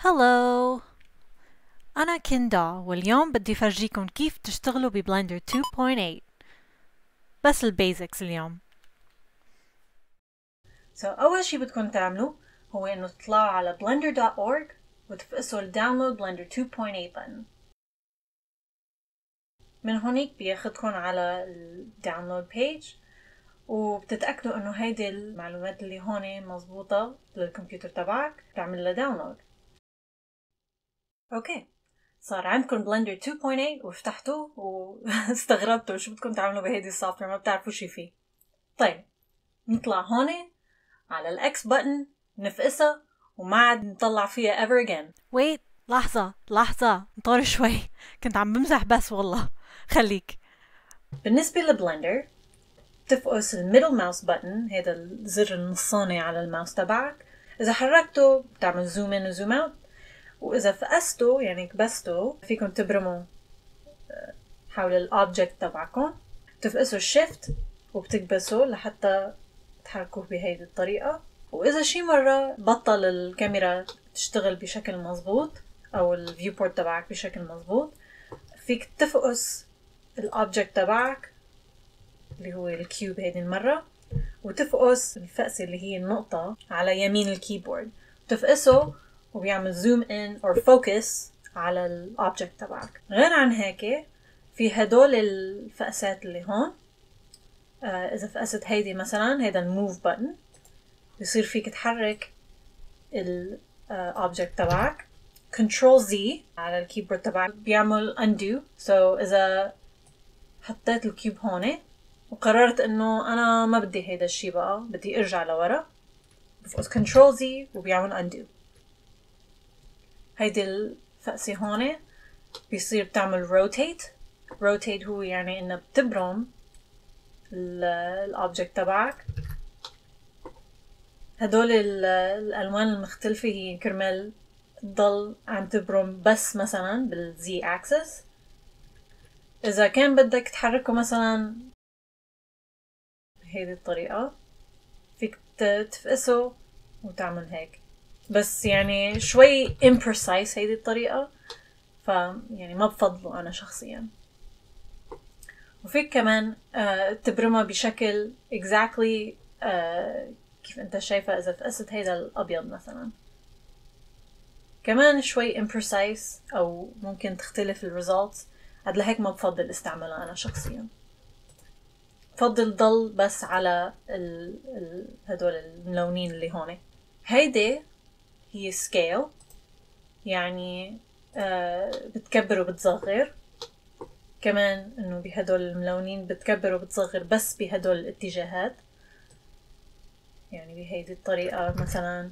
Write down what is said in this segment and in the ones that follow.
hello أنا كندا واليوم بدي فرجيكم كيف تشتغلوا ببلندر 2.8 بس ال basics اليوم. So أول شي بدكم تعملوا هو إنه تطلعوا على blender.org وتفقسوا ال download blender 2.8 button. من هونيك بياخدكم على ال download page وبتتأكدوا إنه هيدي المعلومات اللي هون مزبوطة للكمبيوتر تبعك بتعمل لها download. OK. صار عندكم بلندر 2.8 وفتحتوه واستغربتوا شو بدكم تعملوا بهيدي ال soft ما بتعرفوا شي فيه. طيب نطلع هون على ال X button نفقسها وما عاد نطلع فيها ever again. wait لحظة لحظة انطر شوي. كنت عم بمزح بس والله. خليك. بالنسبة لبلندر تفقس ال middle mouse button هذا الزر النصاني على الماوس تبعك. إذا حركته بتعمل zoom in و zoom out وإذا فقسته يعني كبسته فيكم تبرموا آه، حول ال object تبعكم تفقسوا ال shift وبتكبسوا لحتى تحركوه بهيدي الطريقة. وإذا شي مرة بطل الكاميرا تشتغل بشكل مزبوط أو ال viewport تبعك بشكل مزبوط فيك تفقس ال object تبعك اللي هو ال cube هيدي المرة وتفقس الفقسة اللي هي النقطة على يمين ال keyboard تفقسه وبيعمل zoom in or focus على ال object تبعك. غير عن هيك في هدول الفقسات اللي هون آه إذا فقست هيدي مثلا هيدا ال move button بصير فيك تحرك ال object تبعك. control Z على ال keyboard تبعك بيعمل undo. So إذا حطيت ال cube هون وقررت إنه أنا ما بدي هيدا الشي بقى بدي أرجع لورا بفوز control Z وبيعمل undo. هيدي الفقسة هون بيصير بتعمل rotate rotate هو يعني انها بتبرم ال object تبعك هدول الالوان المختلفة هي كرمال تضل عم تبرم بس مثلا بالزي اكسس اذا كان بدك تحركه مثلا بهيدي الطريقة فيك تفقسه وتعمل هيك بس يعني شوي imprecise هيدي الطريقة. ف يعني ما بفضله أنا شخصيا. وفيك كمان آه تبرمها بشكل exactly آه كيف أنت شايفة إذا فقست هيدا الأبيض مثلا. كمان شوي imprecise أو ممكن تختلف ال results هاد لهيك ما بفضل استعملها أنا شخصيا. بفضل ضل بس على ال ال هدول الملونين اللي هون. هيدي هي scale يعني آه بتكبر وبتصغر. كمان إنه بهدول الملونين بتكبر وبتصغر بس بهدول الاتجاهات. يعني بهيدي الطريقة مثلا.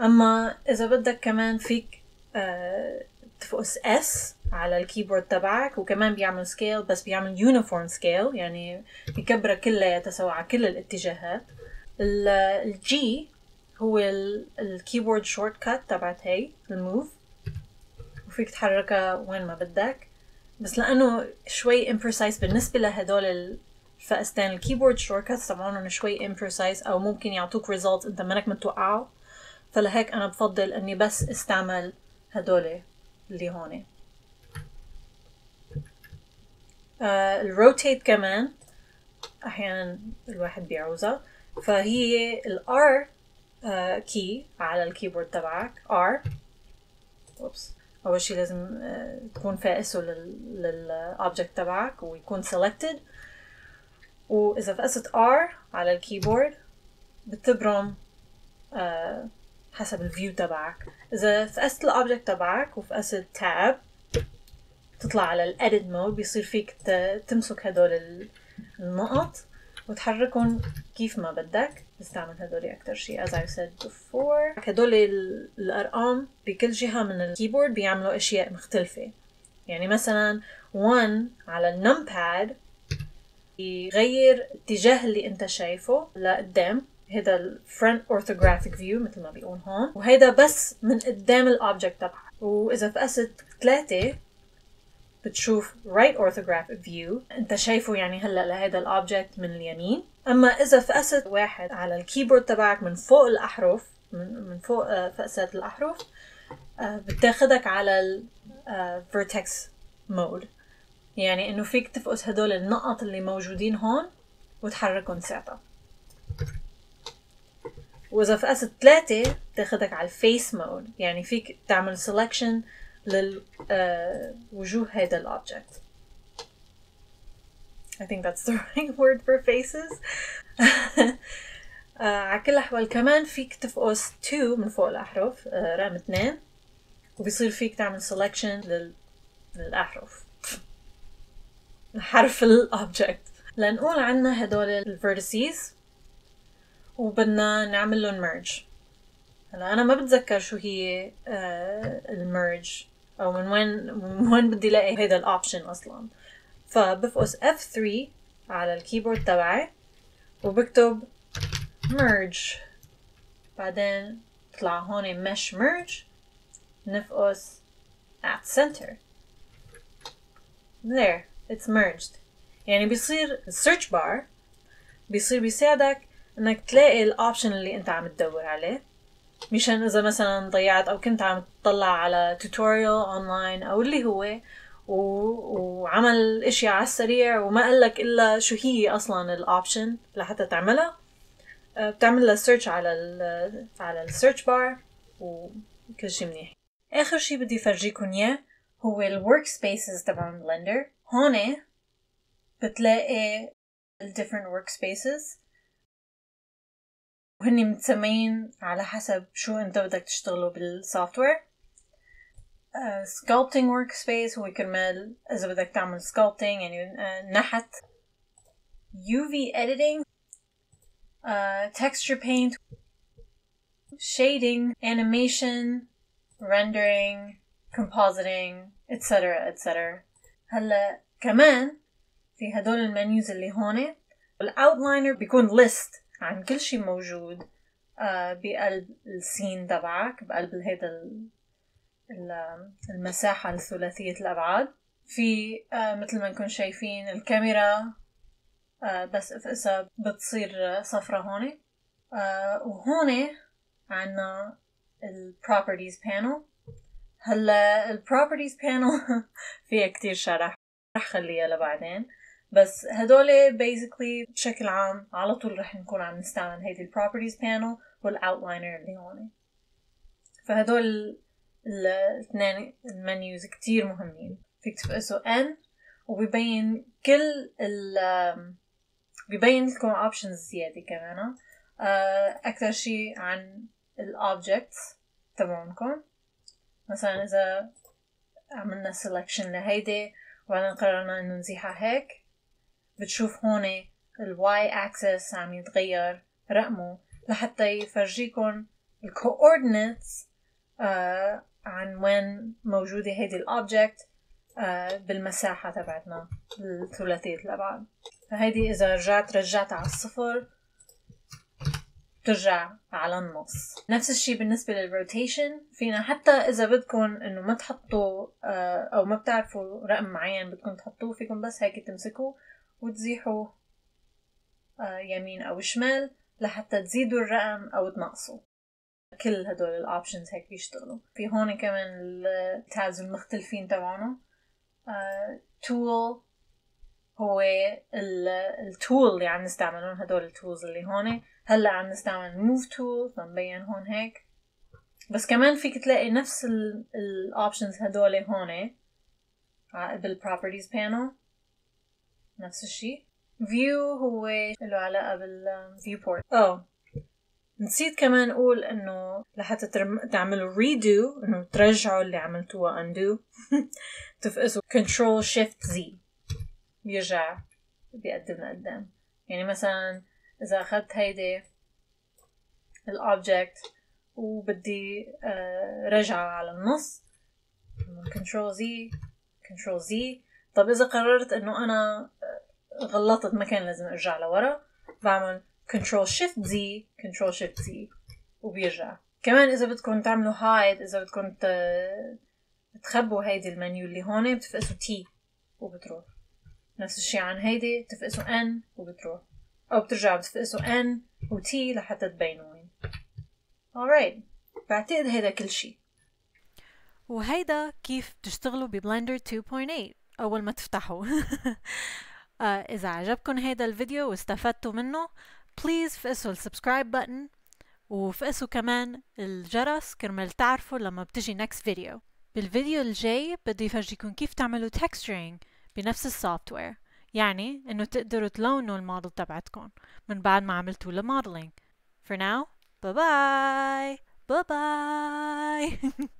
أما إذا بدك كمان فيك آه تفقس S على ال keyboard تبعك وكمان بيعمل scale بس بيعمل uniform scale يعني بيكبرها كلها تسوى على كل الاتجاهات. ال G هو ال keyboard shortcut تبعت هي ال move. وفيك تحركها وين ما بدك. بس لأنه شوي imprecise بالنسبة لهدول الفقستين ال keyboard shortcuts تبعونهم شوي imprecise أو ممكن يعطوك result أنت منك متوقعه. فلهيك أنا بفضل إني بس استعمل هدول اللي هون. آه ال rotate كمان أحيانا الواحد بيعوزها. فهي ال R key uh, على ال keyboard تبعك R. oops. أول شي لازم uh, تكون فاقسه لل object تبعك ويكون selected. واذا فقست R على ال keyboard بتبرم uh, حسب ال view تبعك. إذا فقست ال object تبعك وفقست tab تطلع على ال edit mode بيصير فيك تمسك هدول النقط. وتحركهم كيف ما بدك. نستعمل هدول أكتر شيء as I said before. هدول الأرقام بكل جهة من ال keyboard بيعملوا أشياء مختلفة. يعني مثلا 1 على ال numpad يغير اتجاه اللي أنت شايفه لقدام. هذا ال front orthographic view مثل ما بيقول هون. وهيدا بس من قدام ال object تبعك. وإذا فقست ثلاثة بتشوف right orthographic view. انت شايفه يعني هلا لهذا ال object من اليمين. أما إذا فقست واحد على ال keyboard تبعك من فوق الأحرف من, من فوق آه، فقسات الأحرف آه، بتاخدك على ال آه، vertex mode. يعني إنه فيك تفقس هدول النقط اللي موجودين هون وتحركهم ساعتها وإذا فقست ثلاثة بتاخدك على ال face mode يعني فيك تعمل selection للوجوه هيدا ال object I think that's the right word for faces. آه على كل الأحوال كمان فيك تفقس 2 من فوق الأحرف آه رقم 2 وبيصير فيك تعمل selection لل... للأحرف. حرف ال object لنقول عنا هدول ال vertices وبدنا نعمل لهم merge. هلا أنا ما بتذكر شو هي آه ال merge أو من وين من وين بدي لاقي هيدا ال option أصلا. فبفقس F3 على ال keyboard تبعي وبكتب merge. بعدين طلع هون mesh merge نفقس at center. There it's merged. يعني بيصير ال search bar بيصير بيساعدك إنك تلاقي ال option اللي أنت عم تدور عليه. مشان إذا مثلا ضيعت أو كنت عم تطلع على tutorial online أو اللي هو و... وعمل اشياء على السريع وما قالك إلا شو هي أصلا ال option لحتى تعملها. آه، بتعمل لها search على ال على ال search bar وكل شيء منيح. آخر شيء بدي فرجيكم إياه هو ال workspaces تبع Blender هون بتلاقي different workspaces. وهن متسمين على حسب شو أنت بدك تشتغلوا بال software uh, sculpting workspace هو كرمال إذا بدك تعمل sculpting يعني uh, نحت. UV editing uh, texture paint shading animation rendering compositing etc etc هلا كمان في هدول المنيوز اللي هون الاوتلاينر بيكون ليست عن كل شيء موجود آه بقلب السين تبعك بقلب هيدا المساحة الثلاثية الأبعاد. في آه مثل ما نكون شايفين الكاميرا آه بس إذا بتصير صفرة هون آه وهون عنا ال properties panel. هلا ال properties panel فيها كتير شرح. رح خليها لبعدين. بس هدول basically بشكل عام على طول رح نكون عم نستعمل هيدي ال properties panel وال outliner اللي هون فهدول الاثنين ال menus كتير مهمين. فيك تفقسوا N وبيبين كل ال بيبين لكم options زيادة كمان. آه، أكثر شي عن ال objects تبعونكم. مثلا إذا عملنا selection لهيدي وبعدين قررنا إنه نزيحها هيك بتشوف هون ال Y axis عم يتغير رقمه لحتى يفرجيكم ال coordinates آه عن وين موجودة هيدي ال object آه بالمساحة تبعتنا الثلاثية الأبعاد فهيدي إذا رجعت رجعت على الصفر ترجع على النص. نفس الشيء بالنسبة لل rotation فينا حتى إذا بدكم إنه ما تحطوا آه أو ما بتعرفوا رقم معين بدكم تحطوه فيكم بس هيك تمسكوه وتزيحوا آه يمين أو شمال لحتى تزيدوا الرقم أو تنقصوا. كل هدول ال options هيك بيشتغلوا. في هون كمان ال tabs المختلفين تبعونه tool uh, هو ال tool اللي عم نستعملهم هدول ال tools اللي هون. هلأ عم نستعمل move tool فمبين هون هيك. بس كمان فيك تلاقي نفس ال options هدول هون بال properties panel نفس الشيء view هو له علاقة بال viewport آه نسيت كمان أقول إنه لحتى تعملوا redo إنه ترجعوا اللي عملتوها undo. تفقسوا. control shift Z بيرجع بيقدم لقدام. يعني مثلا إذا أخذت هيدي ال object وبدي آه، رجعه على النص control Z control Z طب إذا قررت إنه أنا آه، غلطت ما كان لازم أرجع لورا بعمل control shift Z control shift Z وبيرجع كمان اذا بدكم تعملوا hide اذا بدكم تخبوا هيدي المنيو اللي هون بتفقسوا T وبتروح. نفس الشي عن هيدي بتفقسوا N وبتروح. أو بترجعوا بتفقسوا N و T لحتى تبينوا وين. Alright. بعتقد هيدا كل شي. وهيدا كيف تشتغلوا ب Blender 2.8 أول ما تفتحوا. آه إذا عجبكم هيدا الفيديو واستفدتوا منه please فقسوا ال subscribe button وفقسوا كمان الجرس كرمال تعرفوا لما بتجي next فيديو بالفيديو الجاي بدي فرجيكم كيف تعملوا texturing بنفس ال software يعني إنه تقدروا تلونوا الموديل تبعتكم من بعد ما عملتوا له modeling. For now bye bye bye bye